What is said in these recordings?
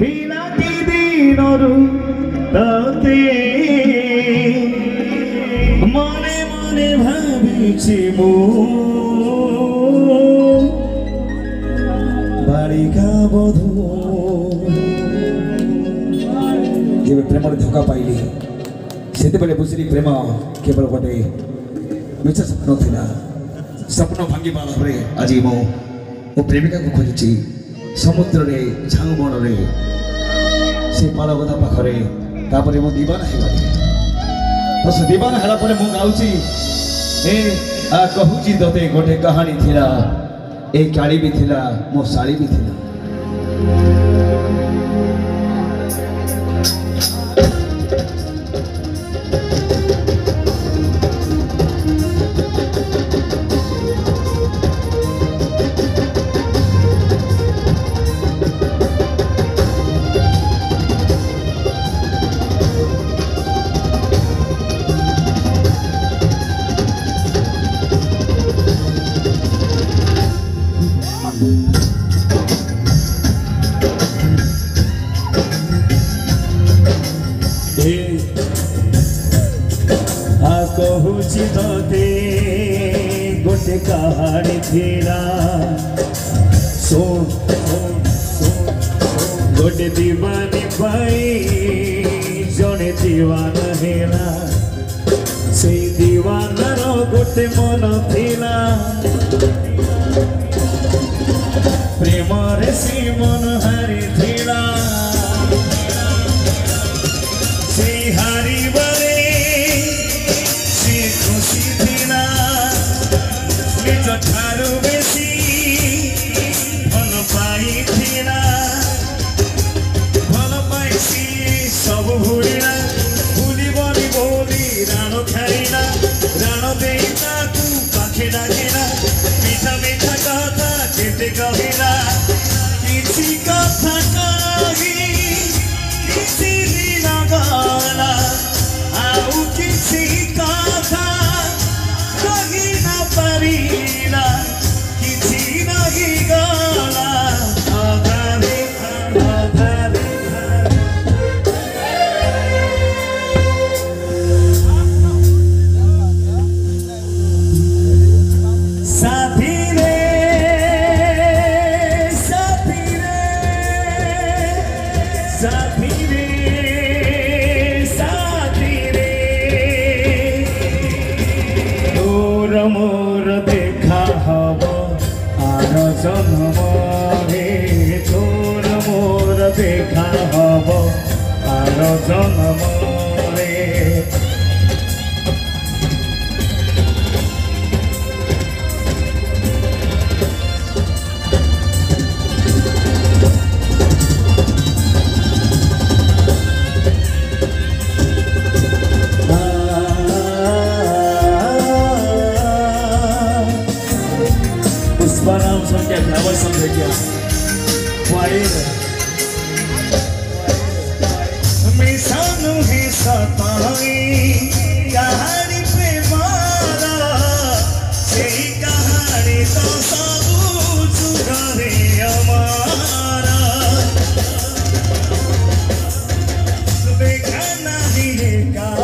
বিলাতি দিনরু তাতে মনে মনে ভাবিছি মো বারিকা বধু যেবে প্রেমরে ধোকা পাইলি সেতবে বুঝলি প্রেম কেবল গোটে ମିଛ ସ୍ୱପ୍ନ ଥିଲା ସ୍ୱପ୍ନ ଭାଙ୍ଗିବା ଭାବରେ ଆଜି ମୁଁ ମୋ ପ୍ରେମିକାକୁ ଖୋଜୁଛି ସମୁଦ୍ରରେ ଝାଉଁବଣରେ ସେ ପାଳଗଦା ପାଖରେ ତାପରେ ମୁଁ ଦିବାନା ହେଇଗଲି ତ ସେ ଦିବାନା ହେଲା ପରେ ମୁଁ ଗାଉଛି ଏ କହୁଛି ତତେ ଗୋଟେ କାହାଣୀ ଥିଲା ଏ କାଳି ବି ଥିଲା ମୋ ଶାଳୀ ବି ଥିଲା चितोते गोटे कहानी थेरा सो गोटे दीवानी पाई जने दीवान हेला সেই দিওয়ানার গোটে মন থিলা ନିଜ ଠାରୁ ବେଶୀ ଭଲ ପାଇଥିଲା ଭଲ ପାଇଛି ସବୁ ଭୁଳିଲା ଭୁଲିବନି ବୋଲି ରାଣ ଖାଇଲା ରାଣ ଦେଇ ତାକୁ ପାଖେ ଡାକିଲା ମିଠା ମିଠା କଥା କେତେ କହିଲା Another memory Paramos aqui, acabamos aqui, ó. तुम्हें सताए यार पे मारा सही कहानी तो सबू चुराने हमारा सुबह खाना ही का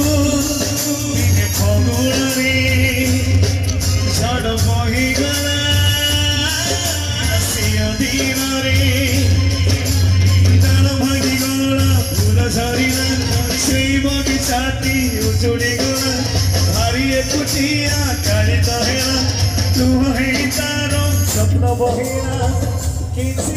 চুড়িগুলো হারিয়ে পুচিয়া কালি তহেনা তু হই তার স্বপ্ন বহিনা কিছু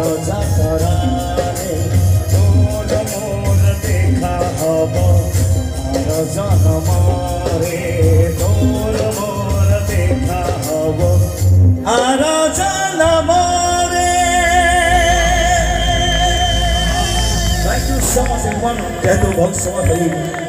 রোজা করারে তোর মোর দেখা হব আর জনমরে তোর মোর দেখা হব আর জনমরে Thank you so much everyone. That was so much.